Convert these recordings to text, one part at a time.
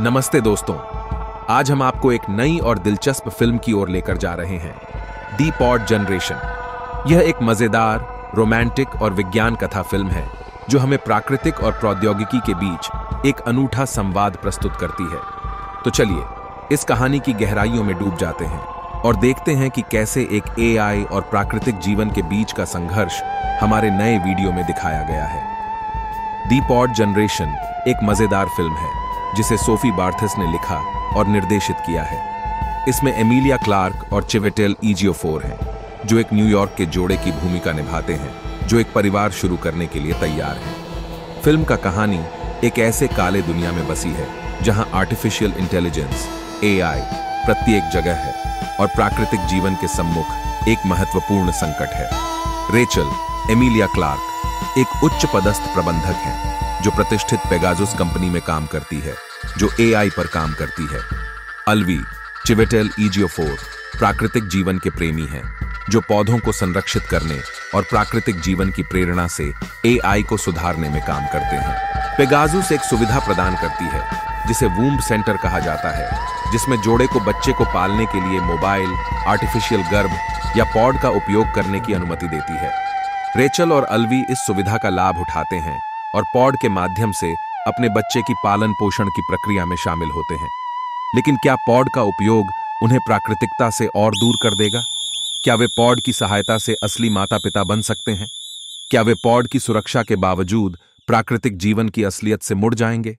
नमस्ते दोस्तों। आज हम आपको एक नई और दिलचस्प फ़िल्म की ओर लेकर जा रहे हैं, दी पॉड जनरेशन। यह एक मज़ेदार, रोमांटिक और विज्ञान कथा फ़िल्म है, जो हमें प्राकृतिक और प्रौद्योगिकी के बीच एक अनूठा संवाद प्रस्तुत करती है। तो चलिए, इस कहानी की गहराइयों में डूब जाते हैं और देखते हैं कि कैसे एक एआई और प्राकृतिक जीवन के बीच का संघर्ष हमारे नए वीडियो में दिखाया गया है। दी पॉड जनरेशन एक मज़ेदार फ़िल्म है। जिसे सोफी बार्थस ने लिखा और निर्देशित किया है। इसमें एमिलिया क्लार्क और चिवेटेल ईजियोफोर हैं, जो एक न्यूयॉर्क के जोड़े की भूमिका निभाते हैं, जो एक परिवार शुरू करने के लिए तैयार हैं। फ़िल्म का कहानी एक ऐसे काले दुनिया में बसी है, जहाँ आर्टिफिशियल इंटेलिजेंस एआई प्रत्येक जगह है और प्राकृतिक जीवन के सम्मुख एक महत्वपूर्ण संकट है। रेचल, एमिलिया क्लार्क, एक उच्च पदस्थ प्रबंधक हैं। जो प्रतिष्ठित पेगाजुस कंपनी में काम करती है, जो एआई पर काम करती है। अलवी चिवेटेल ईजियोफोर प्राकृतिक जीवन के प्रेमी हैं, जो पौधों को संरक्षित करने और प्राकृतिक जीवन की प्रेरणा से एआई को सुधारने में काम करते हैं। पेगाजुस एक सुविधा प्रदान करती है, जिसे वूम्ब सेंटर कहा जाता है, जिसमें जोड़े को बच्चे को पालने के लिए मोबाइल, आर्टिफिशियल गर्भ या पॉड का उपयोग करने की अनुमति देती है। रेचल और अलवी इस सुविधा का लाभ उठाते हैं और पॉड के माध्यम से अपने बच्चे की पालन पोषण की प्रक्रिया में शामिल होते हैं। लेकिन क्या पॉड का उपयोग उन्हें प्राकृतिकता से और दूर कर देगा? क्या वे पॉड की सहायता से असली माता पिता बन सकते हैं? क्या वे पॉड की सुरक्षा के बावजूद प्राकृतिक जीवन की असलियत से मुड़ जाएँगे?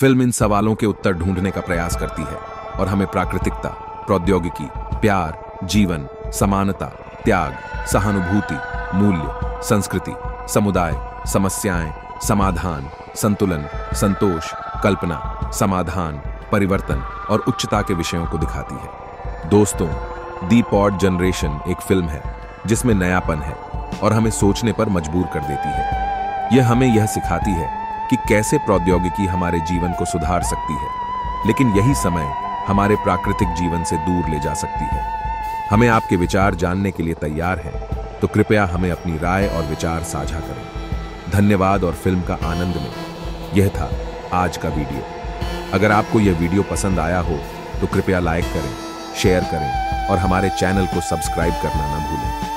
फ़िल्म इन सवालों के उत्तर ढूँढने का प्रयास करती है और हमें प्राकृतिकता, प्रौद्योगिकी, प्यार, जीवन, समानता, त्याग, सहानुभूति, मूल्य, संस्कृति, समुदाय, समस्याएँ समाधान, संतुलन, संतोष, कल्पना, समाधान, परिवर्तन और उच्चता के विषयों को दिखाती है। दोस्तों, दी पॉड जनरेशन एक फ़िल्म है, जिसमें नयापन है और हमें सोचने पर मजबूर कर देती है। यह हमें यह सिखाती है कि कैसे प्रौद्योगिकी हमारे जीवन को सुधार सकती है, लेकिन यही समय हमारे प्राकृतिक जीवन से दूर ले जा सकती है। हमें आपके विचार जानने के लिए तैयार हैं तो कृपया हमें अपनी राय और विचार साझा करें। धन्यवाद और फ़िल्म का आनंद लें। यह था आज का वीडियो। अगर आपको यह वीडियो पसंद आया हो तो कृपया लाइक करें, शेयर करें और हमारे चैनल को सब्सक्राइब करना ना भूलें।